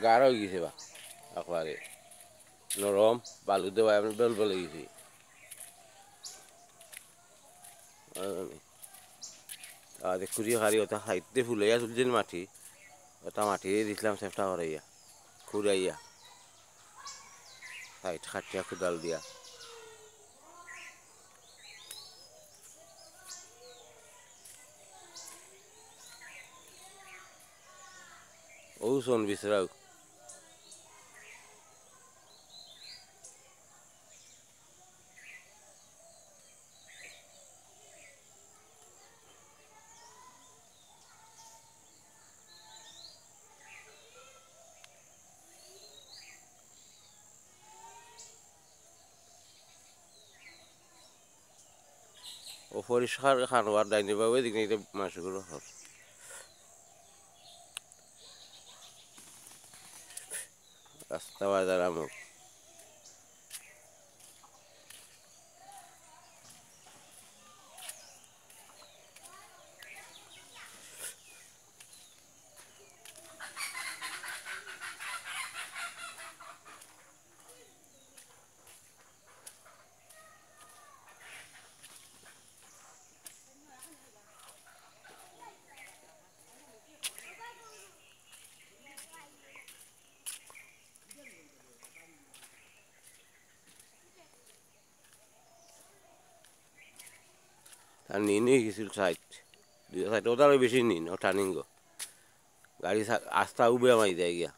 আর গাঢ় হয়ে গেছে বা একবারে নরম বালু দেওয়া আমি বেল বলে গেছি আর খুঁড়ি হারি ওটা হাইতে ফুলাইয়া তুলছেন মাটি ওটা মাটি দিছিলাম চেষ্টা করাইয়া খুঁড়াইয়া সাইড খাটিয়া কোদাল দিয়া ও শোন পরিষ্কার খানোয়ার ডাইনি বাবু এদিকে নিতে মাছগুলো হর রাস্তা বাজার আমুক। আর নিন হয়ে গেছিল সাইড দুই সাইড ওটারও বেশি নিন ও টার্নিং গাড়ি আস্তা উবে আমায় দেয় গিয়া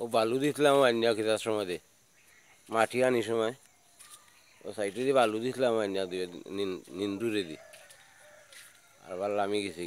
ও বালু দিছিলাম অন্য কিতার সময় দে মাটি আনি সময়। ও সাইডে দিয়ে বালু দিছিলাম দিয়ে নিন্দুরে দি। আর বার লামি গেছি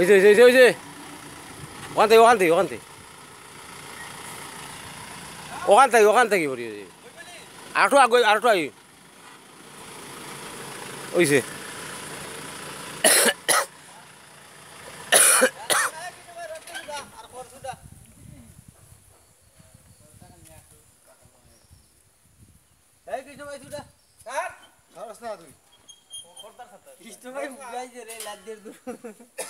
গামেগে হয়েছে হয়েছে হয়েছে হয়েছে ওখান থেকে ওখান থেকে ওখান থেকে ওখান থেকে ওখান থেকে ভরি হয়েছে আরেকটু আগে আরেকটু আগে হয়েছে কৃষ্ণ ভাই উগরাইছে রে লাদ্দের দূর কৃষ্ণ ভাই আমার উগরাইছে রে সামনে লাগাই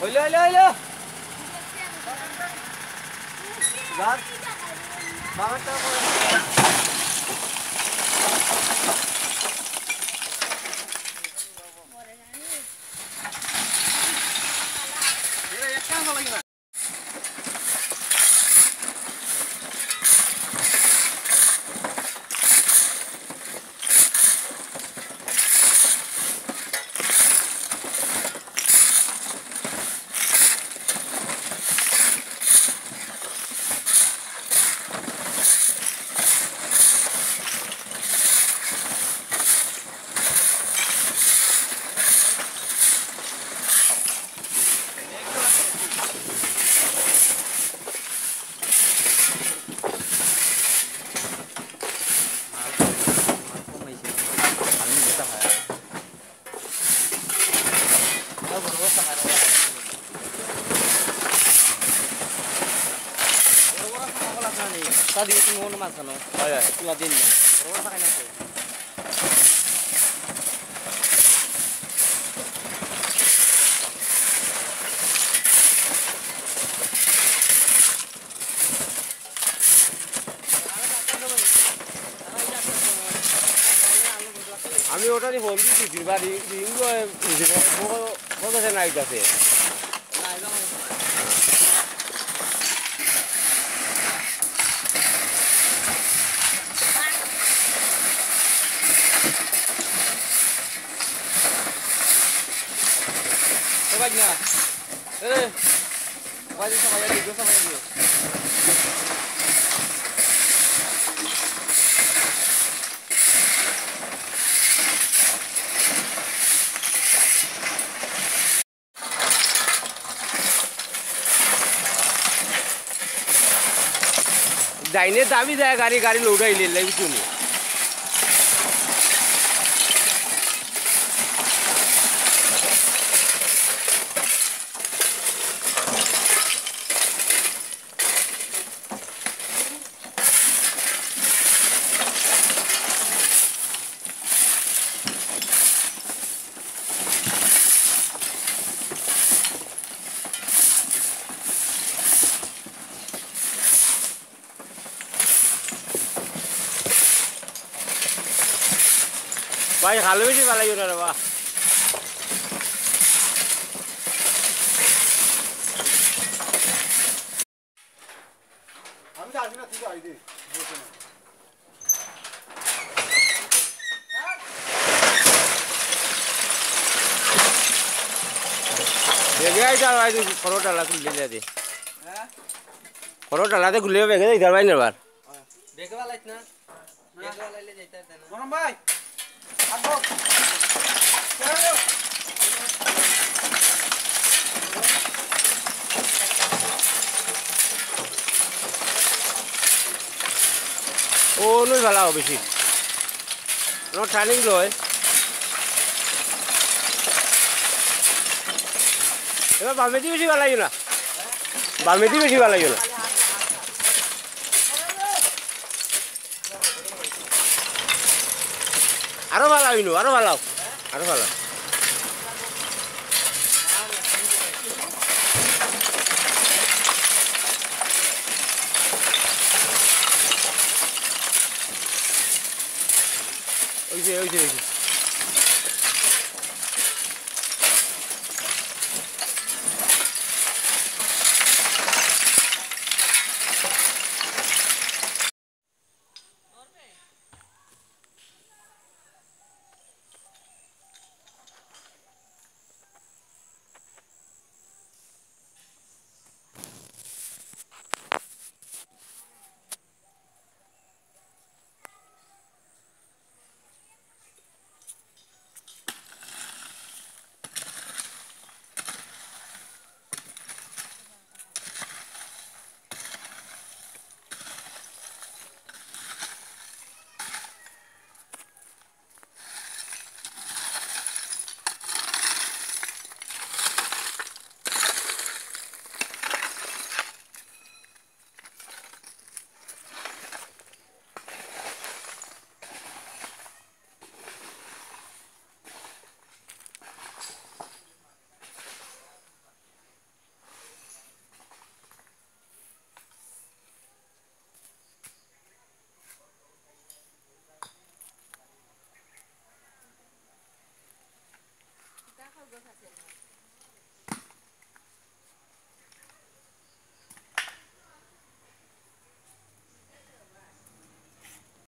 হইলো হইলো হইলো বাবাটা Tadi itu mau nama sana. হয় হয় Itulah din na. Pero sa kanya ko. আমি ওটা দিয়ে ফোন দিয়েছি দিবা রিং বলতেছে নাইট আছে Coba niya. Eh. Pwede sa kaya dito sa kaya dito. जाईने दाबी जाय गाडी गाडी लोड आयलेली तुम्ही ভাই ভালো বেশি ভালো রে বা আমি জানি না তুই আইদে বেগে আইতা ভাই খরো ডালা খুলে দে দে। খরো ডালাতে খুলে বেগে দে ভাই নেবার। Beka walait na. Beka walait le jaita na. মরম ভাই আসো ও নই ভালো হবে বেশি নো টার্নিং লয়। এবার বামেদি বেশি ভালো লাগে না? বামেদি বেশি ভালো লাগে না? අවිනු අර බලව අර බලව